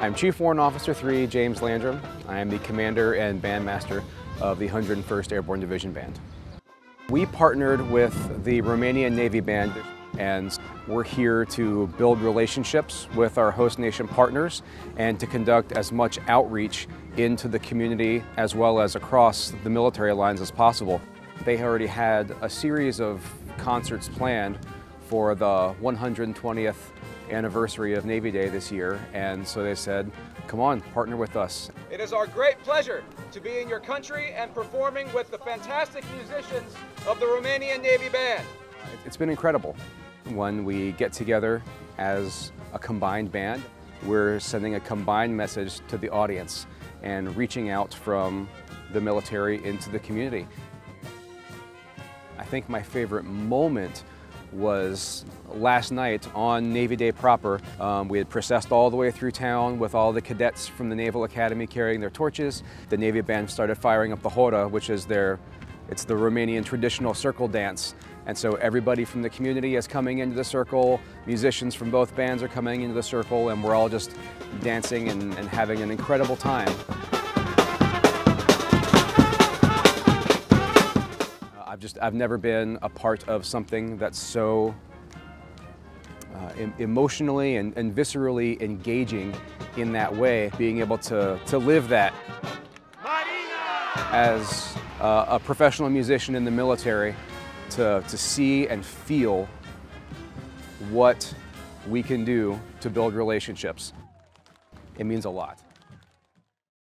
I'm Chief Warrant Officer 3, James Landrum. I am the commander and bandmaster of the 101st Airborne Division Band. We partnered with the Romanian Navy Band and we're here to build relationships with our host nation partners and to conduct as much outreach into the community as well as across the military lines as possible. They already had a series of concerts planned for the 120th anniversary of Navy Day this year, and so they said, come on, partner with us. It is our great pleasure to be in your country and performing with the fantastic musicians of the Romanian Navy Band. It's been incredible. When we get together as a combined band, we're sending a combined message to the audience and reaching out from the military into the community. I think my favorite moment was last night on Navy Day proper. Um, we had processed all the way through town with all the cadets from the Naval Academy carrying their torches. The Navy band started firing up the hora, which is their, it's the Romanian traditional circle dance. And so everybody from the community is coming into the circle, musicians from both bands are coming into the circle, and we're all just dancing and, and having an incredible time. I've just, I've never been a part of something that's so uh, emotionally and, and, viscerally engaging in that way, being able to, to live that as uh, a professional musician in the military, to, to see and feel what we can do to build relationships. It means a lot.